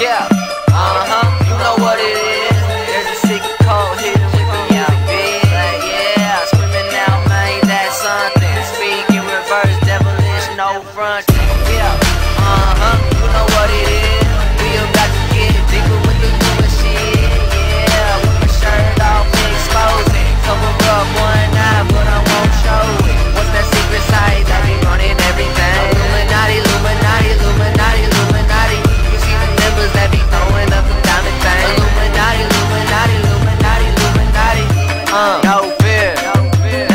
Yeah, uh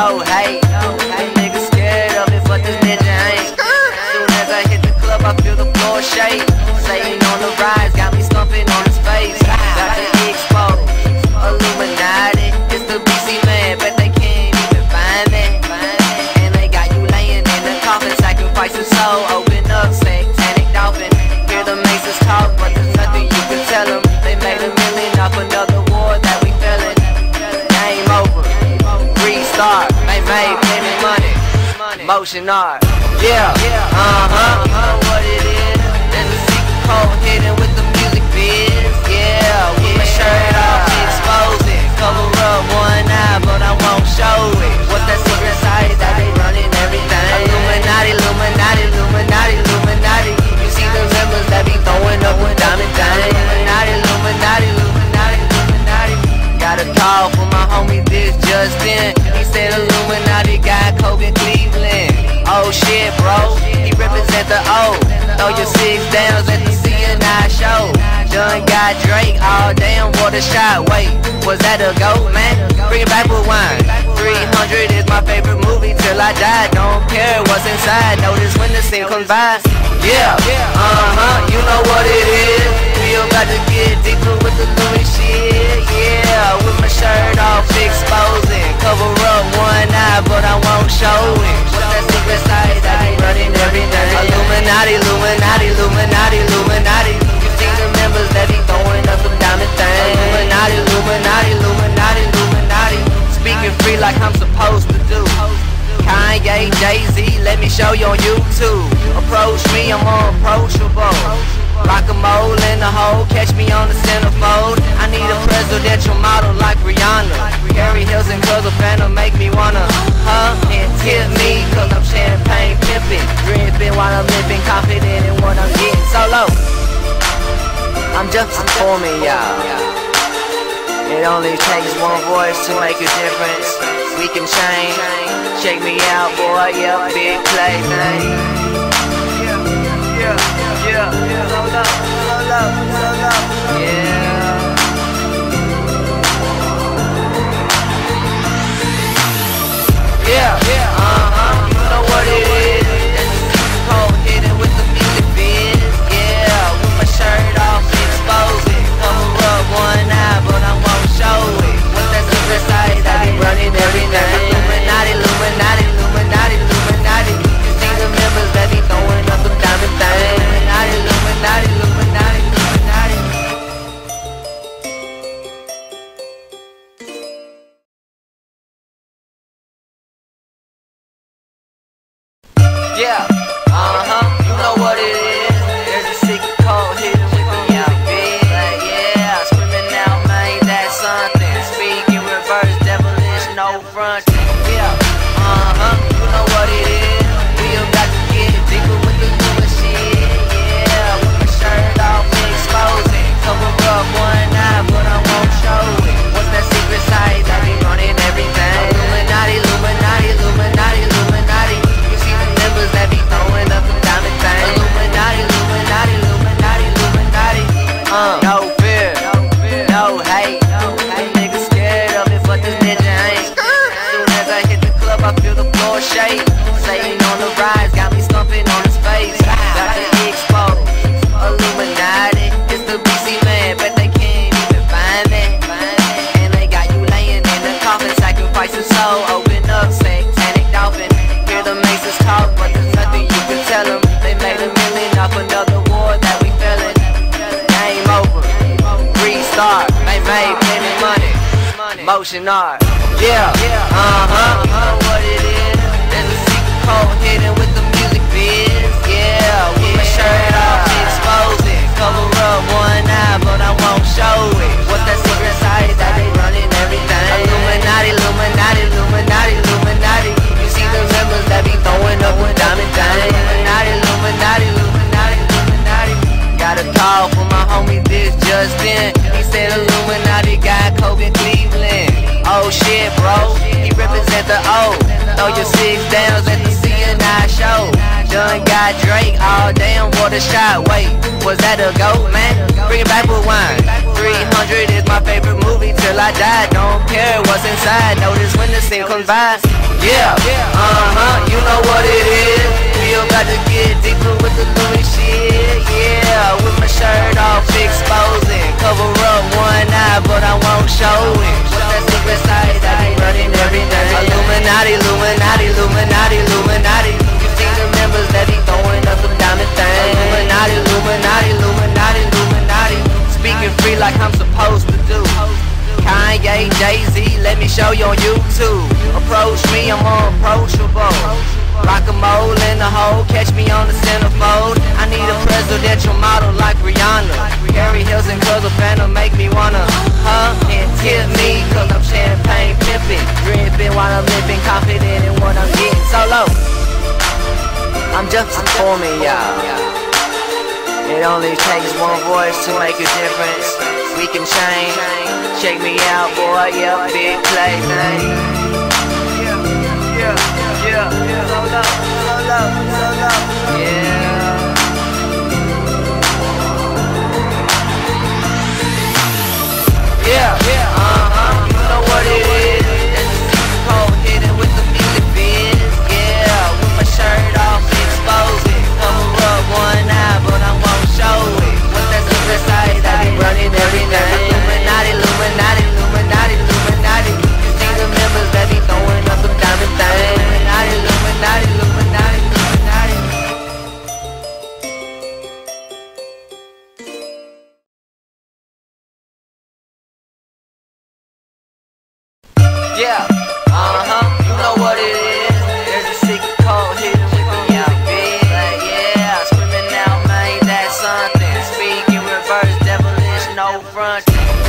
no hate. Niggas scared of it, but this ninja ain't. Soon as I hit the club, I feel the floor shake. Satan on the rise, got Motion art, yeah, uh huh. Know what it is? There's a secret code hidden with the music biz. Yeah, with my shirt off, exposing. Cover up one eye, but I won't show it. What's that secret site that they running everything? Illuminati, Illuminati, Illuminati, Illuminati. You see the members that be throwing up with diamond thing. Illuminati, Illuminati, Illuminati, Illuminati. Got a call from my homie this just then. He said Illuminati got Kobe Cleveland. Shit, bro. He represent the O. Throw your six downs at the CNI show. Done got Drake all damn a shot. Wait, was that a goat, man? Bring it back with wine. 300 is my favorite movie till I die. Don't care what's inside. Notice when the scene comes by. Yeah, uh huh, you know what it is. We about to get deeper with the Louis shit. Yeah, with my shirt off, exposing. Cover up one eye, but I won't show Illuminati, Illuminati. You see the members that be throwing up the diamond thing. Illuminati, Illuminati, Illuminati, Illuminati. Speaking free like I'm supposed to do. Kanye, Jay-Z, let me show you on YouTube. Approach me, I'm unapproachable. Rock a mole in the hole, catch me on the centerfold. I need a presidential model like Rihanna. Harry Hills and girls are finna make me wanna huh and tip me, cause I'm champagne pimping. Just performing, y'all. It only takes one voice to make a difference. We can change. Check me out, boy. Yeah, big play, man. Yeah, yeah, yeah. Solo, solo, solo. Yeah. Shake. Satan on the rise, got me stomping on his face. Got the expose, Illuminati. It's the BC man, but they can't even find me. And they got you laying in the coffin, sacrificing soul. Open up, satanic dolphin. Hear the maces talk, but there's nothing you can tell them. They made a million off another war that we fellin'. Game over, restart. They made plenty money. Motion art, yeah, uh huh. Know what it is? cold, hitting with the music biz. Yeah, with my shirt off, exposed it. Cover up one eye, but I won't show it. Got Drake all damn, a shot. Wait, was that a goat, man? Bring it back with wine. 300 is my favorite movie till I die. Don't care what's inside. Notice when the scene comes by. Yeah, uh huh, you know what it is. We about to get deeper with the Louis shit. Yeah, with my shirt off, exposing. Like I'm supposed to do. Kanye, Jay-Z, let me show you on YouTube. Approach me, I'm unapproachable. Rock a mole in the hole, catch me on the centerfold. I need a presidential model like Rihanna. Harry Hills and of Phantom make me wanna, huh? And tip me, cause I'm champagne pimping. Dripping while I'm living, confident in what I'm getting. Solo. I'm just informing y'all. It only takes one voice to make a difference. We can change. Check me out, boy. Yeah, big play, man. Yeah, yeah, yeah, yeah. Yeah, front.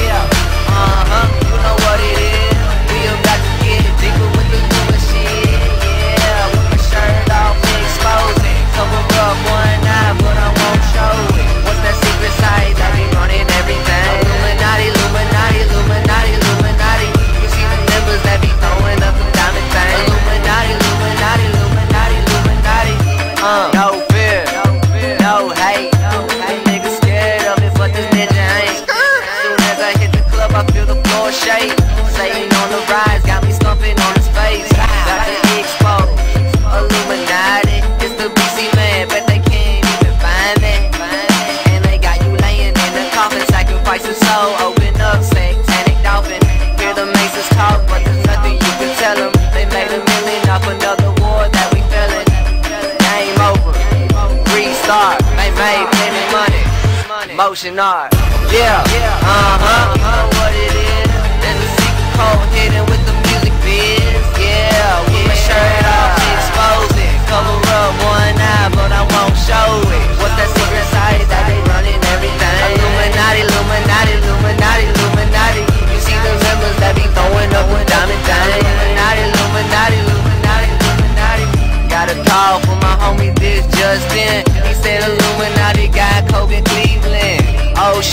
Art, yeah, uh-huh.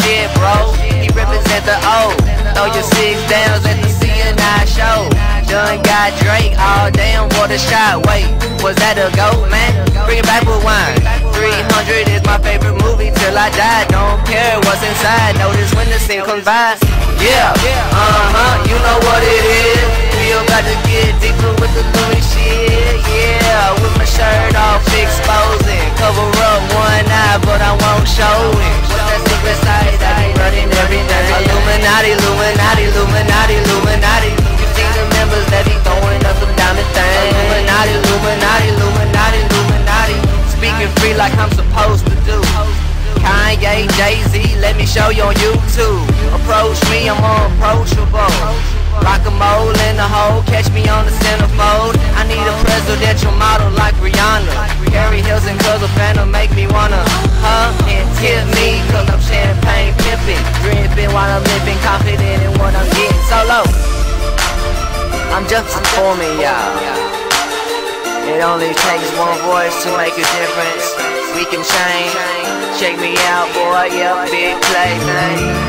Shit, bro. He represent the O. Throw your six downs at the CNI show. Done got Drake all damn, a shot. Wait, was that a goat, man? Bring it back with wine. 300 is my favorite movie till I die. Don't care what's inside. Notice when the scene comes by. Yeah, uh huh, you know what it is. We about to get deeper with the Louis shit. Yeah, with my shirt off, exposing. Cover up one eye, but I won't show it. What's that side that be running every night? Illuminati, Illuminati, Illuminati, Illuminati. You see the members that be throwing up the diamond thing. Illuminati, Illuminati, Illuminati, Illuminati. Speaking free like I'm supposed to do. Kanye, Jay-Z, let me show you on YouTube. Approach me, I'm unapproachable. Rock a mole in the hole, catch me on the centerfold. I need a presidential model like Rihanna. Harry Hills and of Phantom make me wanna, huh? And tip me, cause I'm champagne pimping. Dripping while I'm living, confident in what I'm getting. Solo. I'm just informing y'all. It only takes one voice to make a difference. We can change. Check me out, boy. Yeah, big play, man.